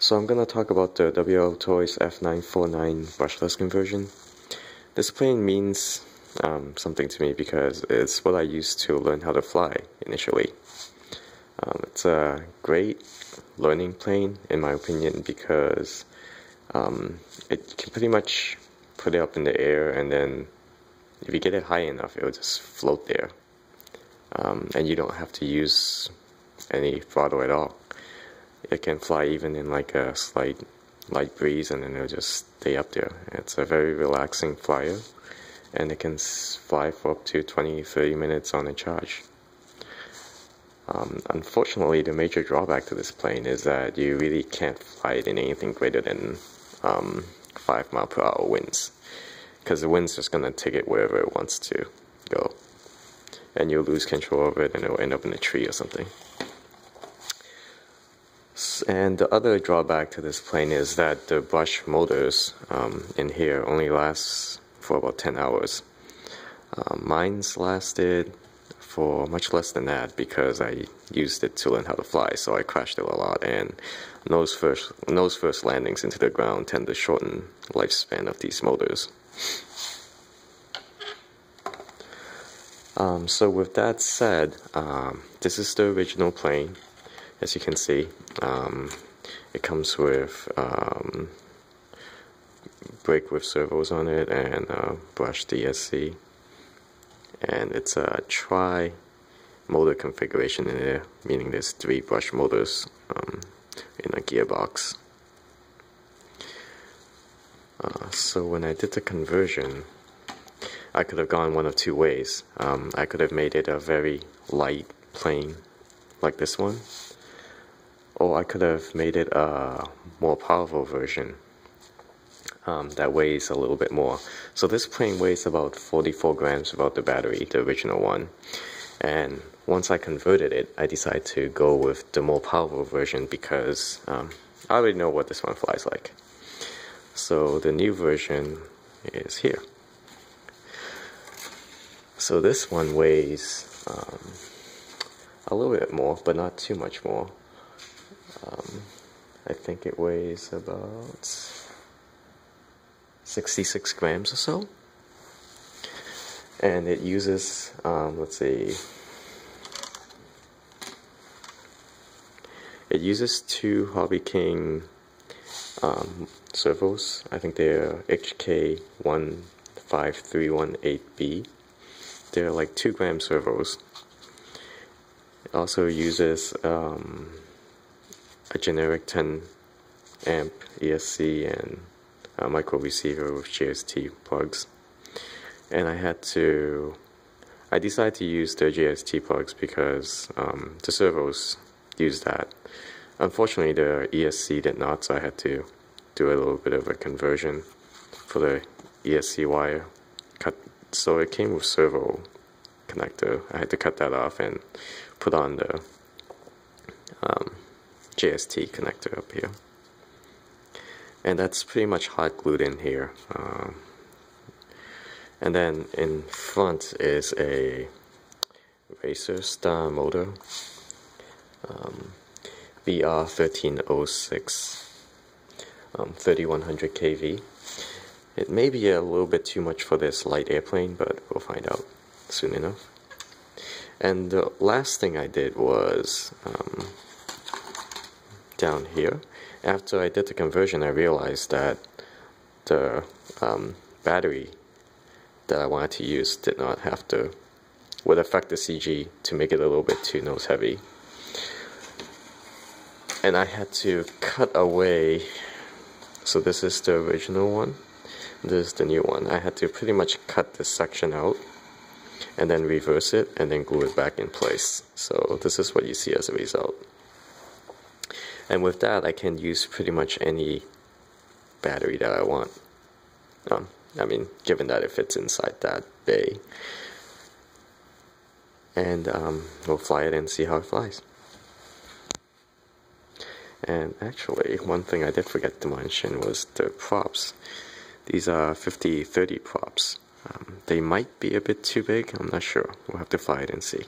So I'm going to talk about the WL Toys F949 brushless conversion. This plane means um, something to me because it's what I used to learn how to fly initially. Um, it's a great learning plane in my opinion because um, it can pretty much put it up in the air and then if you get it high enough it will just float there um, and you don't have to use any throttle at all it can fly even in like a slight light breeze and then it'll just stay up there. It's a very relaxing flyer and it can fly for up to 20-30 minutes on a charge. Um, unfortunately, the major drawback to this plane is that you really can't fly it in anything greater than um, 5 mile per hour winds because the wind's just going to take it wherever it wants to go and you'll lose control of it and it'll end up in a tree or something. And the other drawback to this plane is that the brush motors um, in here only lasts for about 10 hours. Um, mine's lasted for much less than that because I used it to learn how to fly, so I crashed it a lot. And nose first, nose first landings into the ground tend to shorten the lifespan of these motors. Um, so with that said, um, this is the original plane as you can see um, it comes with um, brake with servos on it and uh, brushed ESC and it's a tri motor configuration in there meaning there's three brush motors um, in a gearbox. Uh, so when I did the conversion I could have gone one of two ways. Um, I could have made it a very light plane like this one or I could have made it a more powerful version um, that weighs a little bit more. So this plane weighs about 44 grams without the battery, the original one. And once I converted it, I decided to go with the more powerful version because um, I already know what this one flies like. So the new version is here. So this one weighs um, a little bit more, but not too much more. I think it weighs about 66 grams or so. And it uses, um, let's see, it uses two Hobby King um, servos. I think they're HK15318B. They're like 2 gram servos. It also uses um, a generic 10 amp ESC and a micro receiver with JST plugs. And I had to I decided to use the JST plugs because um, the servos use that. Unfortunately the ESC did not so I had to do a little bit of a conversion for the ESC wire. Cut so it came with servo connector. I had to cut that off and put on the um, JST connector up here. And that's pretty much hot glued in here um, and then in front is a Racerstar motor um, BR1306 um, 3100 kV it may be a little bit too much for this light airplane but we'll find out soon enough. And the last thing I did was um, down here. After I did the conversion, I realized that the um, battery that I wanted to use did not have to, would affect the CG to make it a little bit too nose heavy. And I had to cut away, so this is the original one, this is the new one. I had to pretty much cut this section out and then reverse it and then glue it back in place. So this is what you see as a result. And with that, I can use pretty much any battery that I want. Um, I mean, given that it fits inside that bay. And um, we'll fly it and see how it flies. And actually, one thing I did forget to mention was the props. These are 50-30 props. Um, they might be a bit too big, I'm not sure. We'll have to fly it and see.